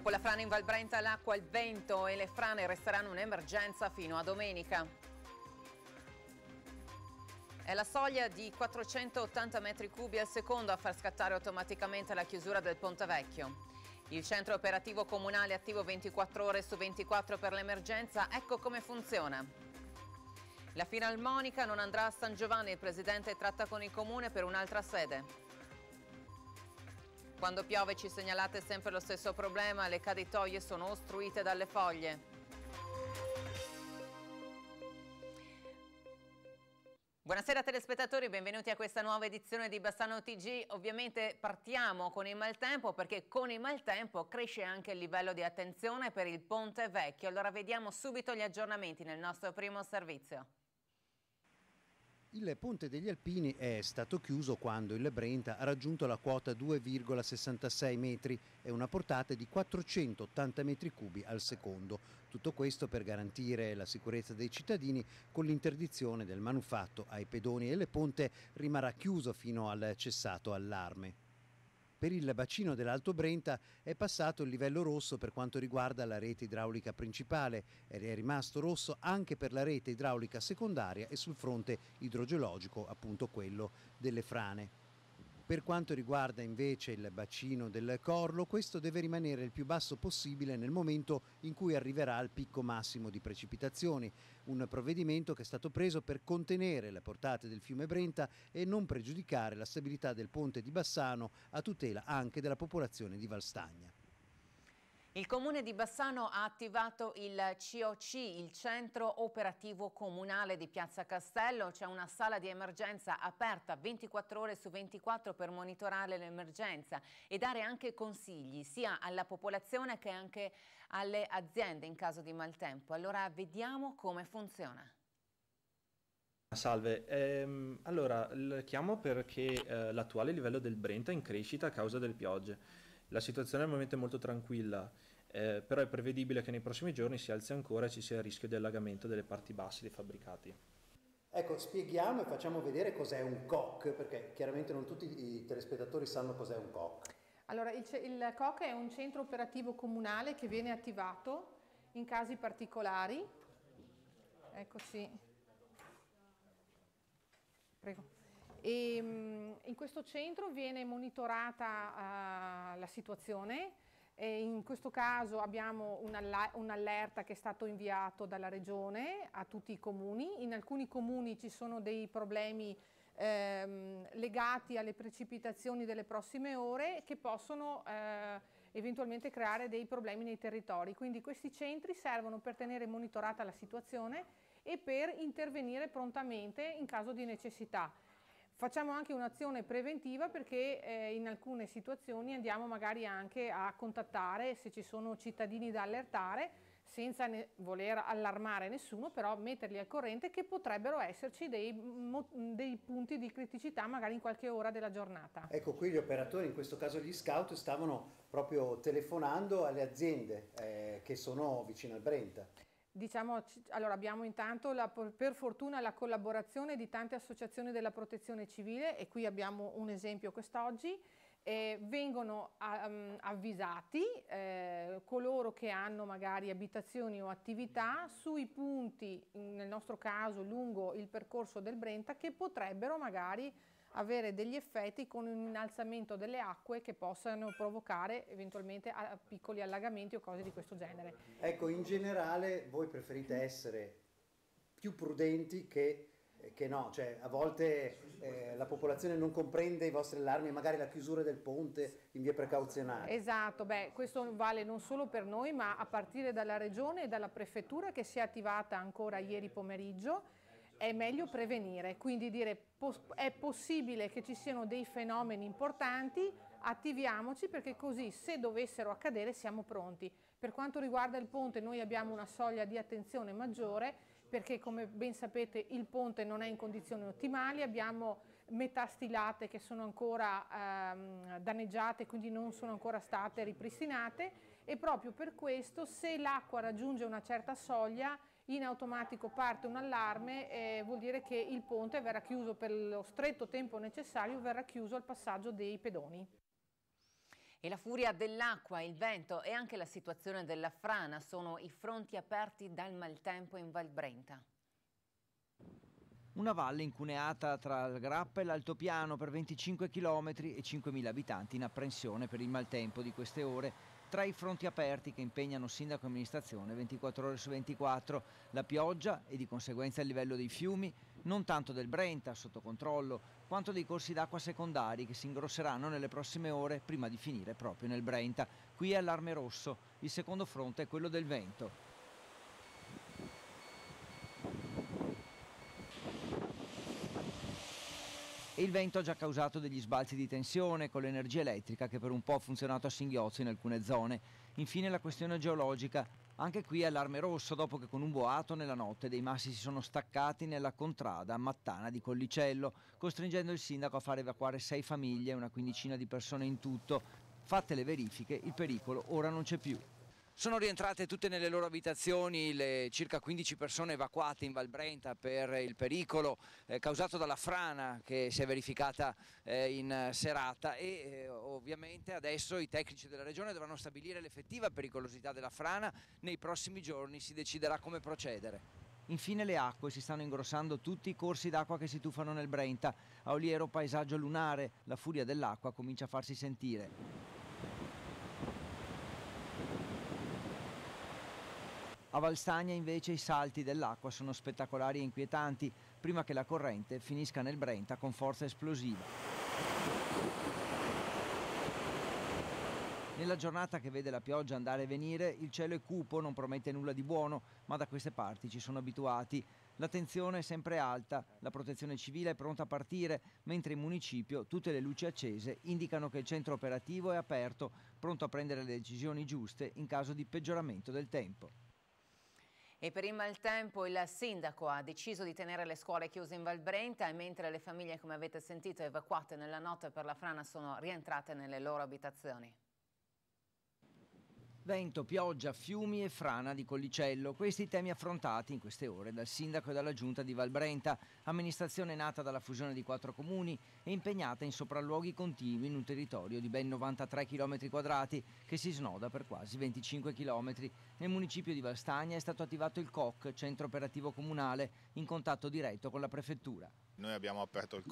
Dopo la frana in Valbrenta l'acqua, il vento e le frane resteranno un'emergenza fino a domenica. È la soglia di 480 metri cubi al secondo a far scattare automaticamente la chiusura del Ponte Vecchio. Il centro operativo comunale attivo 24 ore su 24 per l'emergenza, ecco come funziona. La finalmonica non andrà a San Giovanni, il presidente tratta con il comune per un'altra sede. Quando piove ci segnalate sempre lo stesso problema, le caditoie sono ostruite dalle foglie. Buonasera telespettatori, benvenuti a questa nuova edizione di Bassano TG. Ovviamente partiamo con il maltempo perché con il maltempo cresce anche il livello di attenzione per il Ponte Vecchio. Allora vediamo subito gli aggiornamenti nel nostro primo servizio. Il Ponte degli Alpini è stato chiuso quando il Brenta ha raggiunto la quota 2,66 metri e una portata di 480 metri cubi al secondo. Tutto questo per garantire la sicurezza dei cittadini con l'interdizione del manufatto ai pedoni e il ponte rimarrà chiuso fino al cessato allarme. Per il bacino dell'Alto Brenta è passato il livello rosso per quanto riguarda la rete idraulica principale ed è rimasto rosso anche per la rete idraulica secondaria e sul fronte idrogeologico, appunto quello delle frane. Per quanto riguarda invece il bacino del Corlo, questo deve rimanere il più basso possibile nel momento in cui arriverà al picco massimo di precipitazioni, un provvedimento che è stato preso per contenere le portate del fiume Brenta e non pregiudicare la stabilità del ponte di Bassano a tutela anche della popolazione di Valstagna. Il Comune di Bassano ha attivato il COC, il Centro Operativo Comunale di Piazza Castello. C'è una sala di emergenza aperta 24 ore su 24 per monitorare l'emergenza e dare anche consigli sia alla popolazione che anche alle aziende in caso di maltempo. Allora vediamo come funziona. Salve, ehm, allora chiamo perché eh, l'attuale livello del Brenta è in crescita a causa delle piogge. La situazione al momento è molto tranquilla, eh, però è prevedibile che nei prossimi giorni si alzi ancora e ci sia il rischio di allagamento delle parti basse dei fabbricati. Ecco, spieghiamo e facciamo vedere cos'è un COC, perché chiaramente non tutti i telespettatori sanno cos'è un COC. Allora, il, il COC è un centro operativo comunale che viene attivato in casi particolari. Eccoci. Prego. E, mm, in questo centro viene monitorata uh, la situazione, e in questo caso abbiamo un'allerta che è stato inviato dalla Regione a tutti i comuni, in alcuni comuni ci sono dei problemi ehm, legati alle precipitazioni delle prossime ore che possono eh, eventualmente creare dei problemi nei territori, quindi questi centri servono per tenere monitorata la situazione e per intervenire prontamente in caso di necessità. Facciamo anche un'azione preventiva perché eh, in alcune situazioni andiamo magari anche a contattare se ci sono cittadini da allertare senza voler allarmare nessuno, però metterli al corrente che potrebbero esserci dei, dei, punti di criticità magari in qualche ora della giornata. Ecco, qui gli operatori, in questo caso gli scout, stavano proprio telefonando alle aziende eh, che sono vicino al Brenta. Diciamo, allora abbiamo intanto la, per fortuna la collaborazione di tante associazioni della protezione civile e qui abbiamo un esempio quest'oggi. Eh, vengono um, avvisati eh, coloro che hanno magari abitazioni o attività sui punti, nel nostro caso lungo il percorso del Brenta, che potrebbero magari avere degli effetti con un innalzamento delle acque che possano provocare eventualmente piccoli allagamenti o cose di questo genere. Ecco, in generale voi preferite essere più prudenti che che no, cioè a volte eh, la popolazione non comprende i vostri allarmi, magari la chiusura del ponte in via precauzionale. Esatto, beh, questo vale non solo per noi, ma a partire dalla regione e dalla prefettura che si è attivata ancora ieri pomeriggio è meglio prevenire, quindi dire è possibile che ci siano dei fenomeni importanti, attiviamoci perché così se dovessero accadere siamo pronti. Per quanto riguarda il ponte noi abbiamo una soglia di attenzione maggiore perché come ben sapete il ponte non è in condizioni ottimali, abbiamo metà stilate che sono ancora ehm, danneggiate quindi non sono ancora state ripristinate e proprio per questo se l'acqua raggiunge una certa soglia in automatico parte un allarme e vuol dire che il ponte verrà chiuso per lo stretto tempo necessario, verrà chiuso al passaggio dei pedoni. E la furia dell'acqua, il vento e anche la situazione della frana sono i fronti aperti dal maltempo in Val Brenta. Una valle incuneata tra il Grappa e l'Altopiano per 25 km e 5.000 abitanti in apprensione per il maltempo di queste ore tra i fronti aperti che impegnano sindaco e amministrazione 24 ore su 24, la pioggia e di conseguenza il livello dei fiumi, non tanto del Brenta sotto controllo, quanto dei corsi d'acqua secondari che si ingrosseranno nelle prossime ore prima di finire proprio nel Brenta. Qui è allarme rosso, il secondo fronte è quello del vento. e il vento ha già causato degli sbalzi di tensione con l'energia elettrica che per un po' ha funzionato a singhiozzo in alcune zone. Infine la questione geologica. Anche qui allarme rosso dopo che con un boato nella notte dei massi si sono staccati nella contrada mattana di Collicello, costringendo il sindaco a far evacuare sei famiglie e una quindicina di persone in tutto. Fatte le verifiche, il pericolo ora non c'è più. Sono rientrate tutte nelle loro abitazioni le circa 15 persone evacuate in Val Brenta per il pericolo eh, causato dalla frana che si è verificata eh, in serata e eh, ovviamente adesso i tecnici della regione dovranno stabilire l'effettiva pericolosità della frana, nei prossimi giorni si deciderà come procedere. Infine le acque, si stanno ingrossando tutti i corsi d'acqua che si tuffano nel Brenta. A Oliero paesaggio lunare, la furia dell'acqua comincia a farsi sentire. A Valstagna invece i salti dell'acqua sono spettacolari e inquietanti prima che la corrente finisca nel Brenta con forza esplosiva. Nella giornata che vede la pioggia andare e venire, il cielo è cupo, non promette nulla di buono, ma da queste parti ci sono abituati. La tensione è sempre alta, la protezione civile è pronta a partire, mentre in municipio tutte le luci accese indicano che il centro operativo è aperto, pronto a prendere le decisioni giuste in caso di peggioramento del tempo. E per il maltempo il sindaco ha deciso di tenere le scuole chiuse in Val Brenta e mentre le famiglie, come avete sentito, evacuate nella notte per la frana sono rientrate nelle loro abitazioni. Vento, pioggia, fiumi e frana di Collicello, questi temi affrontati in queste ore dal sindaco e dalla giunta di Valbrenta, amministrazione nata dalla fusione di quattro comuni e impegnata in sopralluoghi continui in un territorio di ben 93 km quadrati che si snoda per quasi 25 km. Nel municipio di Valstagna è stato attivato il COC, centro operativo comunale, in contatto diretto con la prefettura. Noi abbiamo aperto il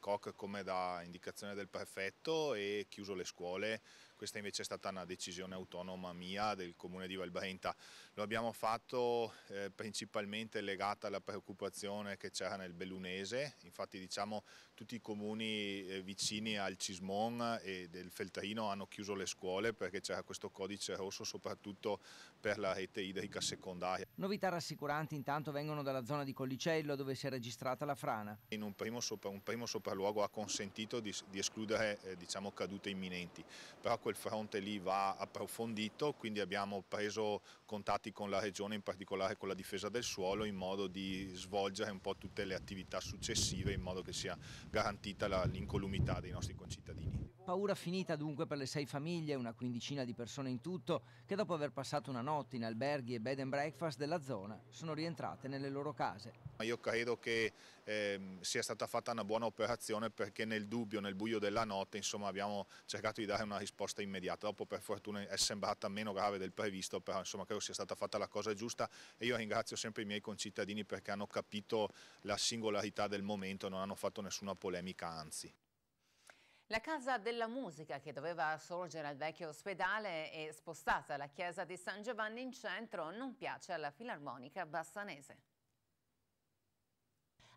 COC come da indicazione del prefetto e chiuso le scuole questa invece è stata una decisione autonoma mia del comune di Valbrenta. Lo abbiamo fatto eh, principalmente legata alla preoccupazione che c'era nel Bellunese, infatti diciamo tutti i comuni eh, vicini al Cismon e del Feltrino hanno chiuso le scuole perché c'era questo codice rosso soprattutto per la rete idrica secondaria. Novità rassicuranti intanto vengono dalla zona di Collicello dove si è registrata la frana. In un primo, sopra, un primo sopralluogo ha consentito di, di escludere eh, diciamo, cadute imminenti, però quel fronte lì va approfondito, quindi abbiamo preso contatti con la regione, in particolare con la difesa del suolo, in modo di svolgere un po' tutte le attività successive in modo che sia garantita l'incolumità dei nostri concittadini. Paura finita dunque per le sei famiglie, una quindicina di persone in tutto, che dopo aver passato una notte in alberghi e bed and breakfast della zona sono rientrate nelle loro case. Io credo che eh, sia stata fatta una buona operazione perché nel dubbio, nel buio della notte, insomma, abbiamo cercato di dare una risposta immediata. Dopo per fortuna è sembrata meno grave del previsto, però insomma, credo sia stata fatta la cosa giusta e io ringrazio sempre i miei concittadini perché hanno capito la singolarità del momento non hanno fatto nessuna polemica, anzi. La Casa della Musica che doveva sorgere al vecchio ospedale e spostata alla chiesa di San Giovanni in centro non piace alla Filarmonica Bassanese.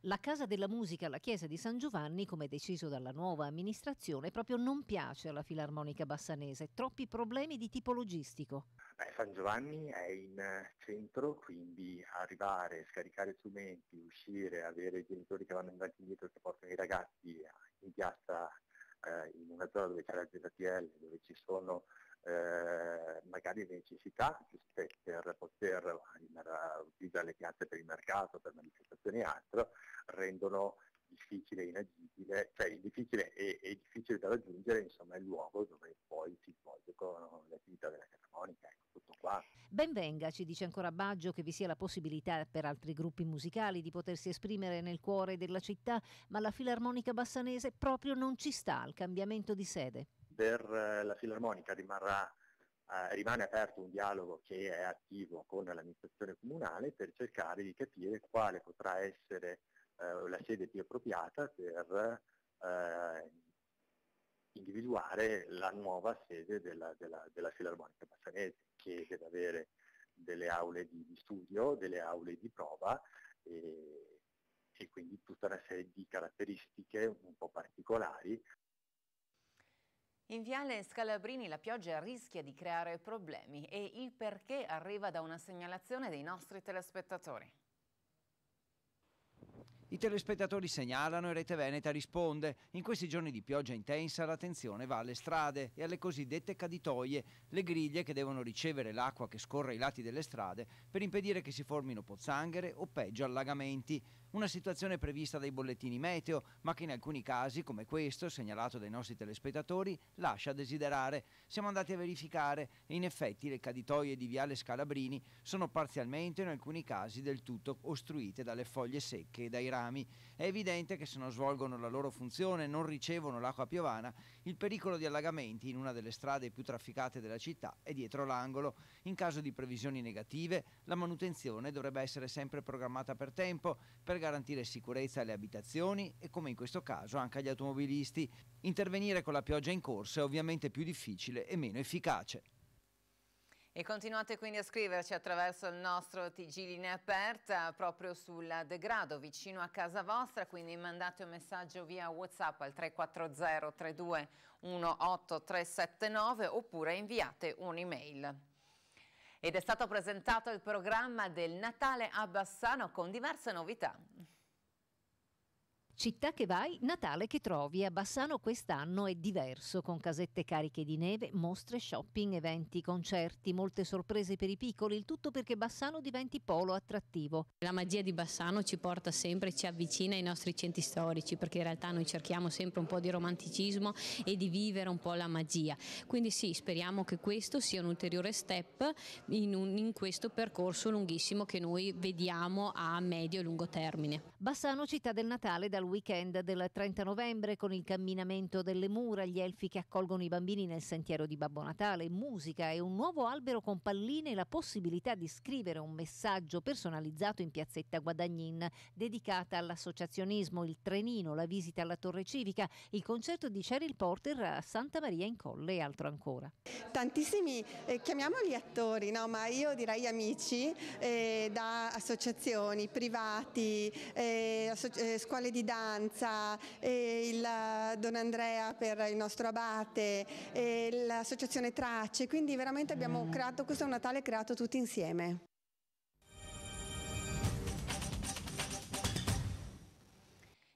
La Casa della Musica alla Chiesa di San Giovanni, come deciso dalla nuova amministrazione, proprio non piace alla Filarmonica Bassanese. Troppi problemi di tipo logistico. Eh, San Giovanni è in centro, quindi arrivare, scaricare strumenti, uscire, avere i genitori che vanno avanti e indietro che portano i ragazzi in piazza eh, in una zona dove c'è la ZTL, dove ci sono eh, magari necessità per poter utilizzare le piazze per il mercato, per manifestazioni e altro, rendono difficile, inagibile, cioè difficile e, e, difficile da raggiungere insomma il luogo dove poi si svolgono le attività della Filarmonica, ecco tutto qua. Ben venga, ci dice ancora Baggio, che vi sia la possibilità per altri gruppi musicali di potersi esprimere nel cuore della città, ma la Filarmonica Bassanese proprio non ci sta al cambiamento di sede. Per la Filarmonica rimarrà, eh, rimane aperto un dialogo che è attivo con l'amministrazione comunale per cercare di capire quale potrà essere eh, la sede più appropriata per eh, individuare la nuova sede della, della, della Filarmonica Bassanese, che deve avere delle aule di, di studio, delle aule di prova e, e quindi tutta una serie di caratteristiche un po' particolari in Viale Scalabrini la pioggia rischia di creare problemi e il perché arriva da una segnalazione dei nostri telespettatori. I telespettatori segnalano e Rete Veneta risponde. In questi giorni di pioggia intensa l'attenzione va alle strade e alle cosiddette caditoie, le griglie che devono ricevere l'acqua che scorre ai lati delle strade per impedire che si formino pozzanghere o peggio allagamenti. Una situazione prevista dai bollettini meteo, ma che in alcuni casi, come questo, segnalato dai nostri telespettatori, lascia a desiderare. Siamo andati a verificare e in effetti le caditoie di Viale Scalabrini sono parzialmente, in alcuni casi, del tutto ostruite dalle foglie secche e dai rami. È evidente che se non svolgono la loro funzione e non ricevono l'acqua piovana, il pericolo di allagamenti in una delle strade più trafficate della città è dietro l'angolo. In caso di previsioni negative, la manutenzione dovrebbe essere sempre programmata per tempo per garantire sicurezza alle abitazioni e, come in questo caso, anche agli automobilisti. Intervenire con la pioggia in corso è ovviamente più difficile e meno efficace. E continuate quindi a scriverci attraverso il nostro TG Linea Aperta proprio sul degrado vicino a casa vostra, quindi mandate un messaggio via Whatsapp al 340 32 18379 oppure inviate un'email. Ed è stato presentato il programma del Natale a Bassano con diverse novità. Città che vai, Natale che trovi. A Bassano quest'anno è diverso, con casette cariche di neve, mostre, shopping, eventi, concerti, molte sorprese per i piccoli, il tutto perché Bassano diventi polo attrattivo. La magia di Bassano ci porta sempre, ci avvicina ai nostri centri storici, perché in realtà noi cerchiamo sempre un po' di romanticismo e di vivere un po' la magia. Quindi sì, speriamo che questo sia un ulteriore step in, un, in questo percorso lunghissimo che noi vediamo a medio e lungo termine. Bassano, città del Natale, dal weekend del 30 novembre con il camminamento delle mura, gli elfi che accolgono i bambini nel sentiero di Babbo Natale, musica e un nuovo albero con palline e la possibilità di scrivere un messaggio personalizzato in piazzetta Guadagnin dedicata all'associazionismo, il trenino, la visita alla torre civica, il concerto di Cheryl Porter a Santa Maria in Colle e altro ancora. Tantissimi, eh, chiamiamoli attori, no? ma io direi amici eh, da associazioni, privati, eh, asso- eh, scuole di danza, il Don Andrea per il nostro abate, l'associazione Tracce, quindi veramente abbiamo creato questo Natale creato tutti insieme.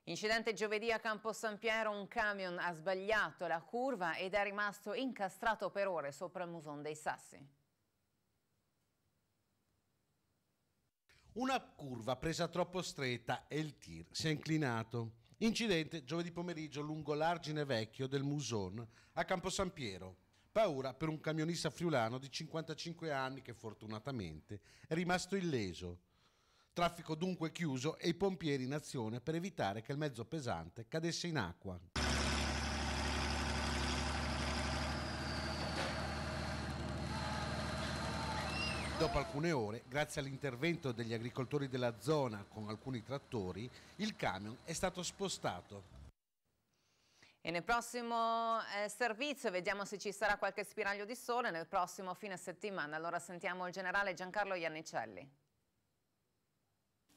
Incidente giovedì a Campo San Piero, un camion ha sbagliato la curva ed è rimasto incastrato per ore sopra il Muson dei Sassi. Una curva presa troppo stretta e il tir si è inclinato. Incidente giovedì pomeriggio lungo l'argine vecchio del Muson a Campo San Piero. Paura per un camionista friulano di 55 anni che fortunatamente è rimasto illeso. Traffico dunque chiuso e i pompieri in azione per evitare che il mezzo pesante cadesse in acqua. Dopo alcune ore, grazie all'intervento degli agricoltori della zona con alcuni trattori, il camion è stato spostato. E nel prossimo eh, servizio vediamo se ci sarà qualche spiraglio di sole nel prossimo fine settimana. Allora sentiamo il generale Giancarlo Iannicelli.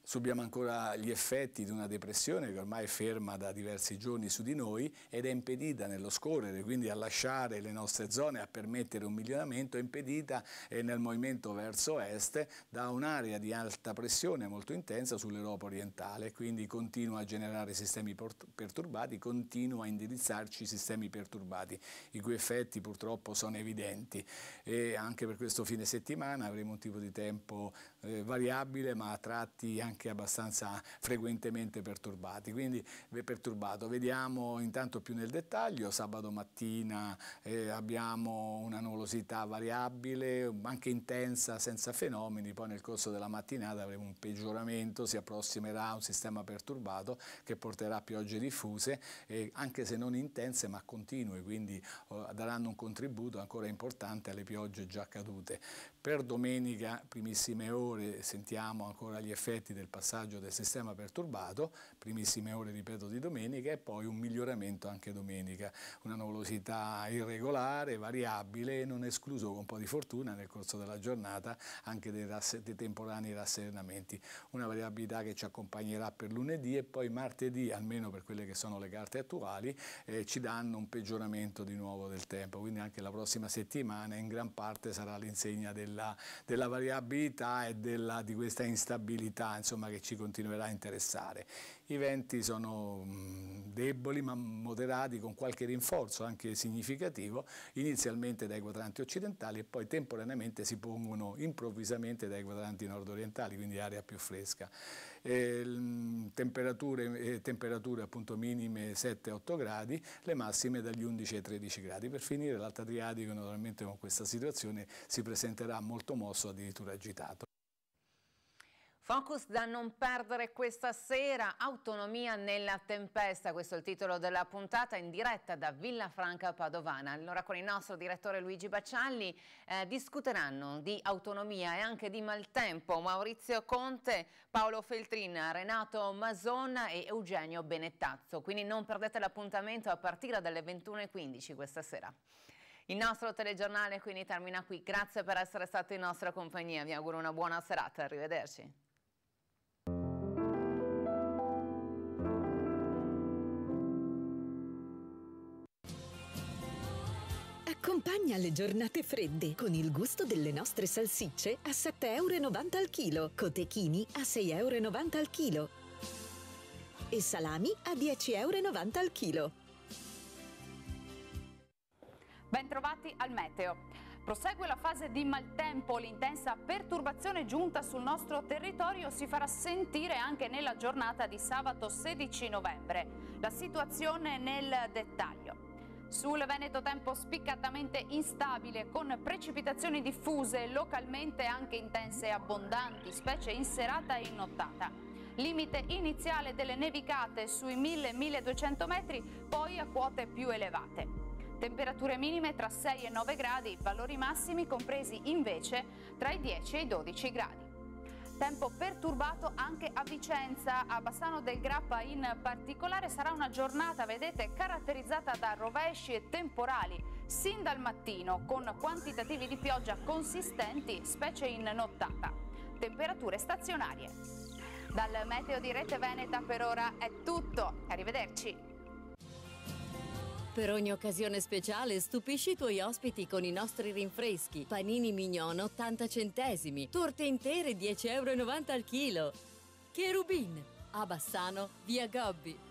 Subiamo ancora gli effetti di una depressione che ormai è ferma da diversi giorni su di noi ed è impedita nello scorrere, quindi a lasciare le nostre zone, a permettere un miglioramento, è impedita eh, nel movimento verso est da un'area di alta pressione molto intensa sull'Europa orientale, quindi continua a generare sistemi perturbati, continua a indirizzarci sistemi perturbati, i cui effetti purtroppo sono evidenti. E anche per questo fine settimana avremo un tipo di tempo eh, variabile ma a tratti anche abbastanza frequentemente perturbati. Quindi perturbato. Vediamo intanto più nel dettaglio, sabato mattina eh, abbiamo una nuvolosità variabile, anche intensa, senza fenomeni, poi nel corso della mattinata avremo un peggioramento, si approssimerà un sistema perturbato che porterà piogge diffuse, eh, anche se non intense ma continue, quindi oh, daranno un contributo ancora importante alle piogge già cadute. Per domenica, primissime ore, sentiamo ancora gli effetti del passaggio del sistema perturbato, primissime ore, ripeto, di domenica e poi un miglioramento anche domenica. Una nuvolosità irregolare, variabile, non escluso con un po' di fortuna nel corso della giornata anche dei, dei temporanei rasserenamenti. Una variabilità che ci accompagnerà per lunedì e poi martedì, almeno per quelle che sono le carte attuali, eh, ci danno un peggioramento di nuovo del tempo. Quindi anche la prossima settimana in gran parte sarà l'insegna del della, della variabilità e della, di questa instabilità insomma, che ci continuerà a interessare. I venti sono deboli ma moderati con qualche rinforzo anche significativo, inizialmente dai quadranti occidentali e poi temporaneamente si pongono improvvisamente dai quadranti nord-orientali, quindi area più fresca. Eh, temperature, temperature appunto minime 7-8 gradi, le massime dagli 11 ai 13 gradi. Per finire l'Alta Adriatico naturalmente con questa situazione si presenterà molto mosso, addirittura agitato. Focus da non perdere questa sera, autonomia nella tempesta, questo è il titolo della puntata in diretta da Villafranca Padovana. Allora con il nostro direttore Luigi Baccialli eh, discuteranno di autonomia e anche di maltempo Maurizio Conte, Paolo Feltrin, Renato Masonna e Eugenio Benettazzo. Quindi non perdete l'appuntamento a partire dalle 21.15 questa sera. Il nostro telegiornale quindi termina qui. Grazie per essere stato in nostra compagnia. Vi auguro una buona serata. Arrivederci. Accompagna le giornate fredde con il gusto delle nostre salsicce a 7,90 euro al chilo, cotechini a 6,90 euro al chilo e salami a 10,90 euro al chilo. Bentrovati al meteo. Prosegue la fase di maltempo, l'intensa perturbazione giunta sul nostro territorio si farà sentire anche nella giornata di sabato 16 novembre. La situazione nel dettaglio. Sul Veneto tempo spiccatamente instabile con precipitazioni diffuse localmente anche intense e abbondanti, specie in serata e in nottata. Limite iniziale delle nevicate sui 1000-1200 metri, poi a quote più elevate. Temperature minime tra 6 e 9 gradi, valori massimi compresi invece tra i 10 e i 12 gradi. Tempo perturbato anche a Vicenza, a Bassano del Grappa in particolare sarà una giornata, vedete, caratterizzata da rovesci e temporali sin dal mattino con quantitativi di pioggia consistenti, specie in nottata. Temperature stazionarie. Dal meteo di Rete Veneta per ora è tutto, arrivederci. Per ogni occasione speciale stupisci i tuoi ospiti con i nostri rinfreschi. Panini mignon 80 centesimi, torte intere 10,90 euro al chilo. Cherubin, a Bassano, via Gobbi.